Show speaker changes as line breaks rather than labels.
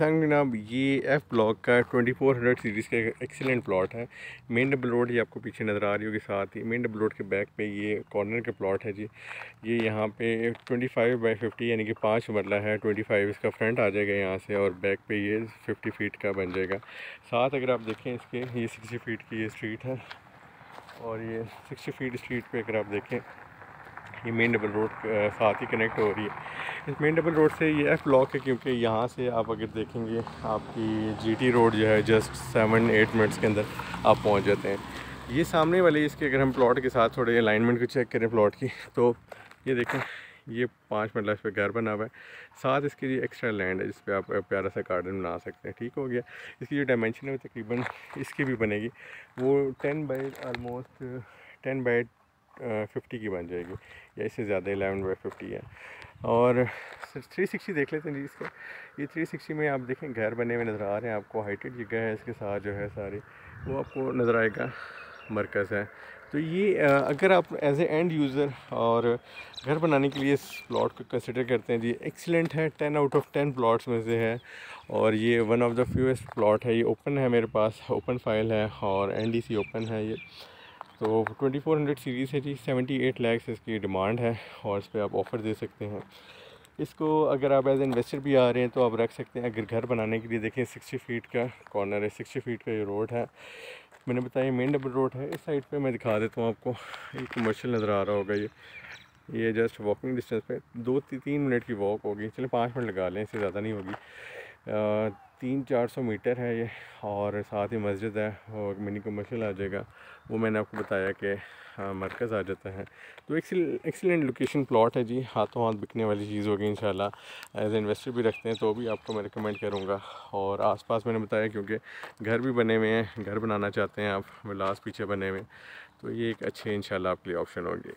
جناب یہ F block کا ٹوئنٹی فور ہنڈریڈ سیریز کا ایکسیلنٹ پلاٹ ہے۔ مین ڈبل روڈ یہ آپ کو پیچھے نظر آ رہی ہوگی، ساتھ ہی مین ڈبل روڈ کے بیک پہ یہ کارنر کا پلاٹ ہے جی۔ یہ یہاں پہ ٹوئنٹی فائیو بائی ففٹی یعنی کہ پانچ مرلہ ہے، ٹوئنٹی فائیو اس کا فرنٹ آ جائے گا یہاں سے اور بیک پہ یہ ففٹی فیٹ کا بن جائے گا۔ ساتھ اگر آپ دیکھیں اس کے، یہ سکسٹی فیٹ کی یہ اسٹریٹ ہے اور یہ سکسٹی فیٹ اسٹریٹ پہ اگر آپ دیکھیں یہ مین ڈبل روڈ ساتھ ہی کنیکٹ ہو رہی ہے۔ اس مین ڈبل روڈ سے یہ ایف بلاک ہے کیونکہ یہاں سے آپ اگر دیکھیں گے، آپ کی جی ٹی روڈ جو ہے جسٹ سیون ایٹ منٹس کے اندر آپ پہنچ جاتے ہیں۔ یہ سامنے والے اس کے اگر ہم پلاٹ کے ساتھ تھوڑے الائنمنٹ کو چیک کریں پلاٹ کی، تو یہ دیکھیں، یہ پانچ منٹ اس پہ گھر بنا ہوا ہے۔ ساتھ اس کی ایکسٹرا لینڈ ہے جس پہ آپ پیارا سا گارڈن بنا سکتے ہیں۔ ٹھیک ہو گیا۔ اس کی جو ڈائمینشن ہے وہ تقریباً اس کی بھی بنے گی۔ وہ ten by almost ten by fifty کی بن جائے گی۔ یا اس سے زیادہ الیون بائی ففٹی ہے۔ اور تھری سکسٹی دیکھ لیتے ہیں جی اس کا یہ تھری سکسٹی میں آپ دیکھیں گھر بنے ہوئے نظر آ رہے ہیں۔ آپ کو ہائٹیڈ جگہ ہے، اس کے ساتھ جو ہے ساری وہ آپ کو نظر آئے گا، مرکز ہے۔ تو یہ، اگر آپ ایز اے اینڈ یوزر اور گھر بنانے کے لیے اس پلاٹ کو کنسیڈر کرتے ہیں جی ایکسیلنٹ ہے۔ Ten out of ten plots میں سے ہے۔ اور یہ one of the fewest plot ہے۔ یہ اوپن ہے میرے پاس، اوپن فائل ہے اور این ڈی سی اوپن ہے۔ یہ تو ٹوئنٹی فور ہنڈریڈ سیریز ہے جی سیونٹی ایٹ لیکس اس کی ڈیمانڈ ہے اور اس پہ آپ آفر دے سکتے ہیں۔ اس کو اگر آپ ایز انویسٹر بھی آ رہے ہیں تو آپ رکھ سکتے ہیں۔ اگر گھر بنانے کے لیے دیکھیں سکسٹی فیٹ کا کارنر ہے سکسٹی فیٹ کا یہ روڈ ہے۔ میں نے بتایا مین ڈبل روڈ ہے۔ اس سائڈ پہ میں دکھا دیتا ہوں آپ کو۔ ایک کمرشل نظر آ رہا ہوگا یہ۔ یہ جسٹ واکنگ ڈسٹینس پہ دو تین منٹ کی واک ہوگی۔ چلیں پانچ منٹ لگا لیں، اس سے زیادہ نہیں ہوگی۔ تین چار سو میٹر ہے یہ اور ساتھ ہی مسجد ہے اور منی کمرشل آ جائے گا۔ وہ میں نے آپ کو بتایا کہ مرکز آ جاتا ہے۔ تو ایکسیلنٹ لوکیشن پلاٹ ہے جی۔ ہاتھوں ہاتھ بکنے والی چیز ہوگی انشاءاللہ۔ ایز اے انویسٹر بھی رکھتے ہیں تو بھی آپ کو میں ریکمینڈ کروں گا۔ اور آس پاس میں نے بتایا کیونکہ گھر بھی بنے ہوئے ہیں، گھر بنانا چاہتے ہیں آپ ولاس پیچھے بنے ہوئے تو یہ ایک اچھے انشاءاللہ آپ کے لیے آپشن ہوگی۔